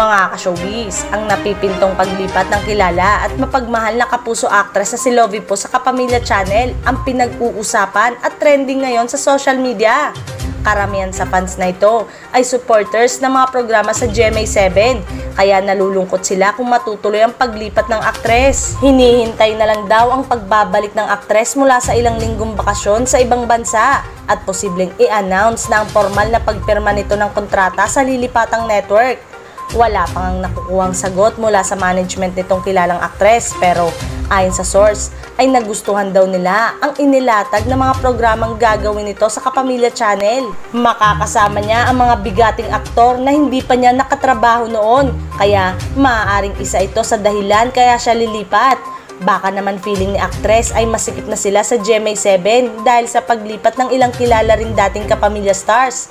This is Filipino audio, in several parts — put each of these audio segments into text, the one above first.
mga ka-showbiz, ang napipintong paglipat ng kilala at mapagmahal na kapuso actress na si Lovie po sa Kapamilya Channel ang pinag-uusapan at trending ngayon sa social media. Karamihan sa fans na ito ay supporters ng mga programa sa GMA7, kaya nalulungkot sila kung matutuloy ang paglipat ng aktres. Hinihintay na lang daw ang pagbabalik ng aktres mula sa ilang linggong bakasyon sa ibang bansa at posibleng i-announce na ang formal na pagpirma nito ng kontrata sa lilipatang network. Wala pang ang nakukuhang sagot mula sa management nitong kilalang aktres pero ayon sa source ay nagustuhan daw nila ang inilatag na mga programang gagawin nito sa Kapamilya Channel. Makakasama niya ang mga bigating aktor na hindi pa niya nakatrabaho noon kaya maaaring isa ito sa dahilan kaya siya lilipat. Baka naman feeling ni aktres ay masikip na sila sa GMA7 dahil sa paglipat ng ilang kilala rin dating kapamilya stars.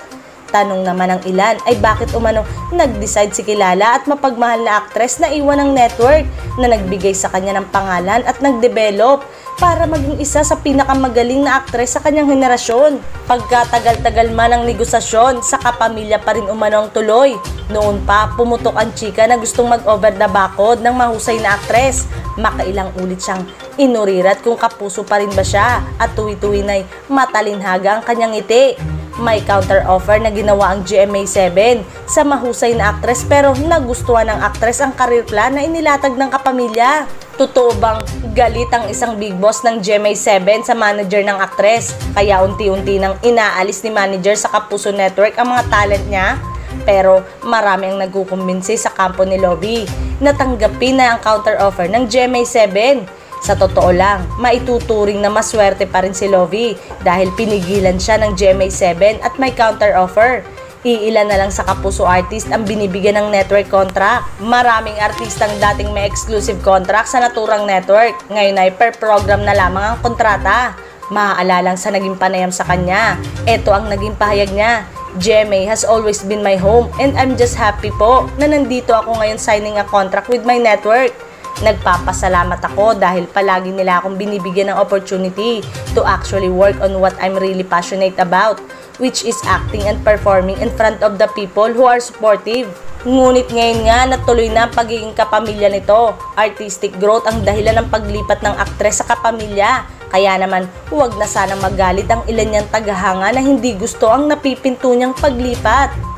Tanong naman ng ilan ay bakit umano nag-decide si kilala at mapagmahal na aktres na iwan ng network na nagbigay sa kanya ng pangalan at nag-develop para maging isa sa pinakamagaling na aktres sa kanyang henerasyon. Pagkatagal-tagal man ang negosasyon, sa kapamilya pa rin umano ang tuloy. Noon pa, pumutok ang chika na gustong mag-over the backod ng mahusay na aktres. Makailang ulit siyang inurirat kung kapuso pa rin ba siya at tuwi-tuwi na'y matalinhaga ang kanyang ngiti. May counter offer na ginawa ang GMA7 sa mahusay na aktres pero nagustuhan ng aktres ang career plan na inilatag ng kapamilya. Totoo bang galit ang isang big boss ng GMA7 sa manager ng aktres kaya unti-unti nang inaalis ni manager sa Kapuso Network ang mga talent niya? Pero marami ang nagkukumbinsi sa kampo ni Lobby. Natanggapin na ang counter offer ng GMA7 sa totoo lang, maituturing na maswerte pa rin si Lovie dahil pinigilan siya ng GMA7 at may counter offer. Iilan na lang sa kapuso artist ang binibigyan ng network contract. Maraming artistang dating may exclusive contract sa naturang network. Ngayon ay per program na lamang ang kontrata. Maaalala sa naging panayam sa kanya. Ito ang naging pahayag niya. GMA has always been my home and I'm just happy po na nandito ako ngayon signing a contract with my network. Nagpapasalamat ako dahil palagi nila akong binibigyan ng opportunity to actually work on what I'm really passionate about, which is acting and performing in front of the people who are supportive. Ngunit ngayon nga natuloy na ang pagiging kapamilya nito. Artistic growth ang dahilan ng paglipat ng aktres sa kapamilya. Kaya naman, huwag na sana magalit ang ilan niyang tagahanga na hindi gusto ang napipinto niyang paglipat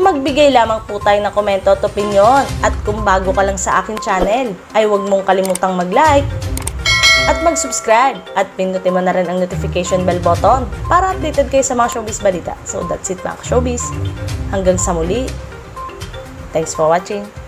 magbigay lamang po tayo ng komento at opinion. At kung bago ka lang sa aking channel, ay huwag mong kalimutang mag-like at mag-subscribe at pindutin mo na rin ang notification bell button para updated kayo sa mga showbiz balita. So that's it mga showbiz. Hanggang sa muli. Thanks for watching.